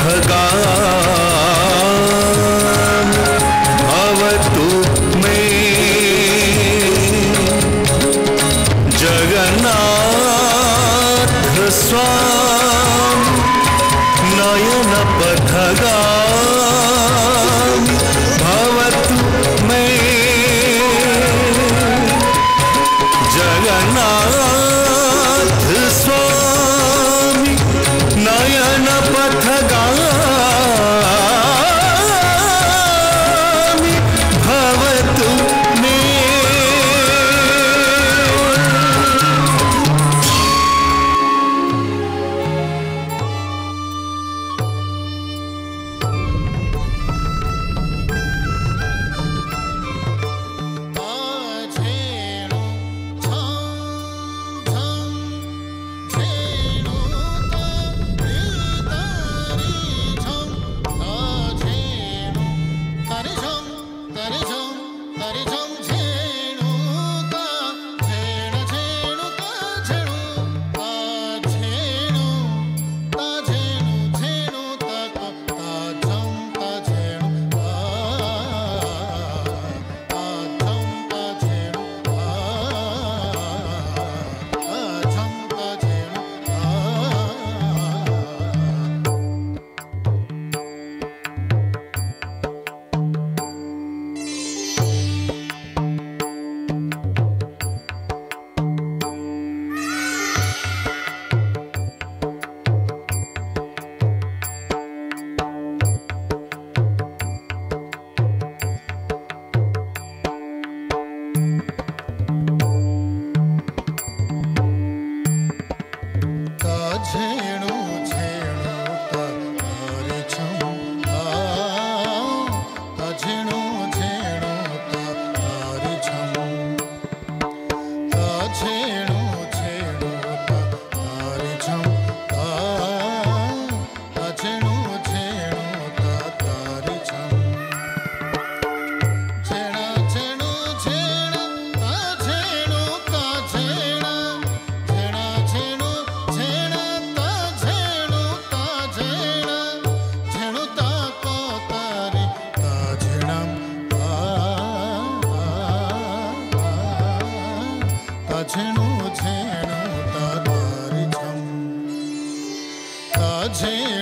भगा भवतु में जगन्नाथ स्वाम। नयन पथगा भवतु में झेणु झेणु तगारिजम् ता झेणु